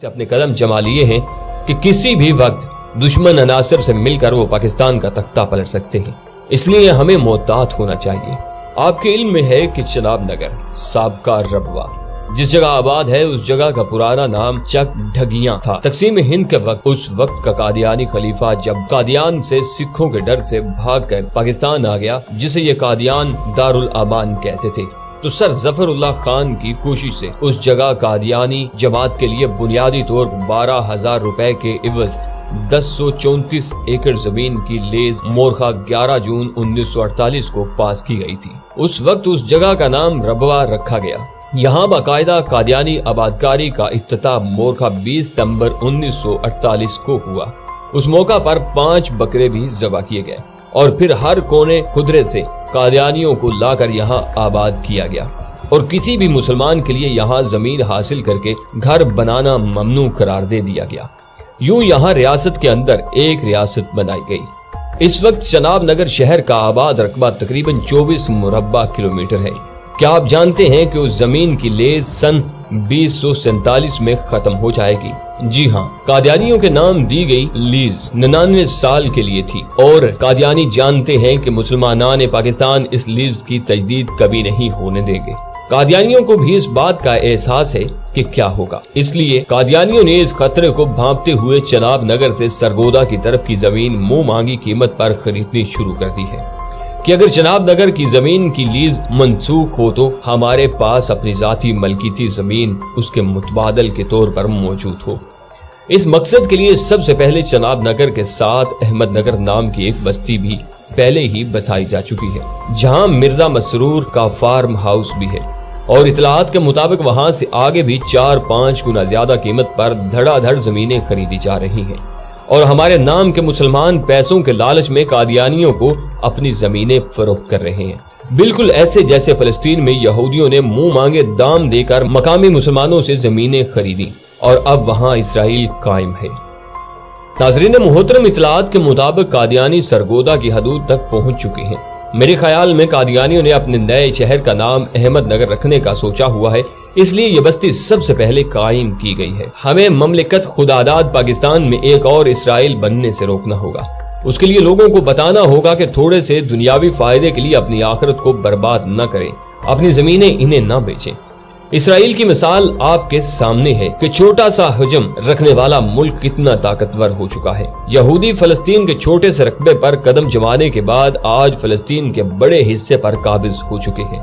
से अपने कदम जमा लिए हैं कि किसी भी वक्त दुश्मन अनासर से मिलकर वो पाकिस्तान का तख्ता पलट सकते हैं। इसलिए हमें मोहतात होना चाहिए। आपके इल्म में है कि चनाब नगर, सबका रबवा, जिस जगह आबाद है, उस जगह का पुराना नाम चक ढगिया था। तकसीम हिंद के वक्त, उस वक्त का कादियानी खलीफा जब कादियान से सिखों के डर से भागकर पाकिस्तान आ गया, जिसे ये कादियान दारुल अमान कहते थे। तो सर जफरुल्लाह खान की कोशिश से उस जगह कादियानी जमात के लिए बुनियादी तौर बारह हज़ार रूपए के इवज, दस सौ चौतीस एकड़ ज़मीन की लेज मोरखा 11 जून 1948 को पास की गई थी। उस वक्त उस जगह का नाम रबवा रखा गया। यहाँ बाकायदा कादियानी आबादकारी का इफ्तः मोरखा 20 सितंबर 1948 को हुआ। उस मौका पर पाँच बकरे भी जबा किए गए और फिर हर कोने खुदरे से कादियानियों को लाकर यहाँ आबाद किया गया और किसी भी मुसलमान के लिए यहाँ ज़मीन हासिल करके घर बनाना ममनू करार दे दिया गया। यूँ यहाँ रियासत के अंदर एक रियासत बनाई गई। इस वक्त चनाब नगर शहर का आबाद रकबा तकरीबन 24 मुरबा किलोमीटर है। क्या आप जानते हैं कि उस ज़मीन की लेज सन बीस में खत्म हो जाएगी। जी हाँ कादियानियों के नाम दी गई लीज निन्यानवे साल के लिए थी। और कादियानी जानते हैं कि मुसलमान पाकिस्तान इस लीज की तजदीद कभी नहीं होने देंगे। कादियानियों को भी इस बात का एहसास है कि क्या होगा। इसलिए कादियानियों ने इस खतरे को भापते हुए चनाब नगर से सरगोदा की तरफ़ की ज़मीन मुँह मांगी कीमत पर खरीदनी शुरू कर दी है। कि अगर जनाब नगर की ज़मीन की लीज मनसूख हो तो हमारे पास अपनी जाती मलकीती ज़मीन उसके मुतबादल के तौर पर मौजूद हो। इस मकसद के लिए सबसे पहले चनाब नगर के साथ अहमद नगर नाम की एक बस्ती भी पहले ही बसाई जा चुकी है, जहाँ मिर्ज़ा मसरूर का फार्म हाउस भी है। और इतलात के मुताबिक वहाँ से आगे भी चार पाँच गुना ज़्यादा कीमत पर धड़ाधड़ जमीनें खरीदी जा रही हैं। और हमारे नाम के मुसलमान पैसों के लालच में कादियानियों को अपनी जमीनें फरोख कर रहे हैं। बिल्कुल ऐसे जैसे फलस्तीन में यहूदियों ने मुँह मांगे दाम देकर मकामी मुसलमानों से जमीनें खरीदी और अब वहाँ इसराइल कायम है। नाजरीन, मोहतरम इतलात के मुताबिक कादियानी सरगोदा की हदूद तक पहुँच चुके हैं। मेरे ख्याल में कादियानियों ने अपने नए शहर का नाम अहमदनगर रखने का सोचा हुआ है, इसलिए ये बस्ती सबसे पहले कायम की गई है। हमें ममलिकत खुदादाद पाकिस्तान में एक और इसराइल बनने से रोकना होगा। उसके लिए लोगों को बताना होगा कि थोड़े से दुनियावी फ़ायदे के लिए अपनी आखिरत को बर्बाद न करें। अपनी जमीनें इन्हें न बेचें। इसराइल की मिसाल आपके सामने है कि छोटा सा हजम रखने वाला मुल्क कितना ताकतवर हो चुका है। यहूदी फलस्तीन के छोटे से रकबे पर कदम जमाने के बाद आज फलस्तीन के बड़े हिस्से पर काबिज हो चुके हैं।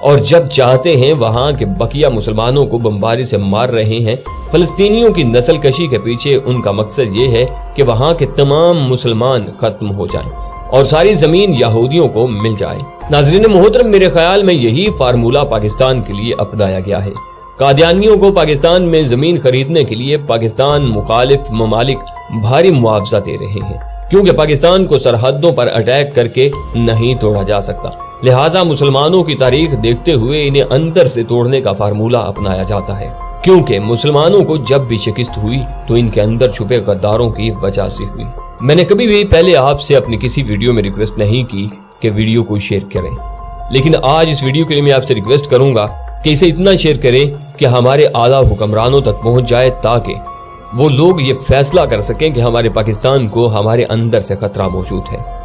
और जब चाहते हैं वहाँ के बकिया मुसलमानों को बमबारी से मार रहे हैं, फलस्तीनियों की नस्ल कशी के पीछे उनका मकसद ये है कि वहाँ के तमाम मुसलमान खत्म हो जाएँ। और सारी ज़मीन यहूदियों को मिल जाए। नाजरीन मोहतरम, मेरे ख्याल में यही फार्मूला पाकिस्तान के लिए अपनाया गया है। कादियानियों को पाकिस्तान में ज़मीन खरीदने के लिए पाकिस्तान मुखालिफ ममालिक भारी मुआवजा दे रहे हैं, क्योंकि पाकिस्तान को सरहदों पर अटैक करके नहीं तोड़ा जा सकता। लिहाजा मुसलमानों की तारीख देखते हुए इन्हें अंदर से तोड़ने का फार्मूला अपनाया जाता है, क्योंकि मुसलमानों को जब भी शिकस्त हुई तो इनके अंदर छुपे गद्दारों की वजह से हुई। मैंने कभी भी पहले आपसे अपनी किसी वीडियो में रिक्वेस्ट नहीं की कि वीडियो को शेयर करें। लेकिन आज इस वीडियो के लिए मैं आपसे रिक्वेस्ट करूँगा कि इसे इतना शेयर करें कि हमारे आला हुक्मरानों तक पहुँच जाए ताकि वो लोग ये फैसला कर सकें कि हमारे पाकिस्तान को हमारे अंदर से खतरा मौजूद है।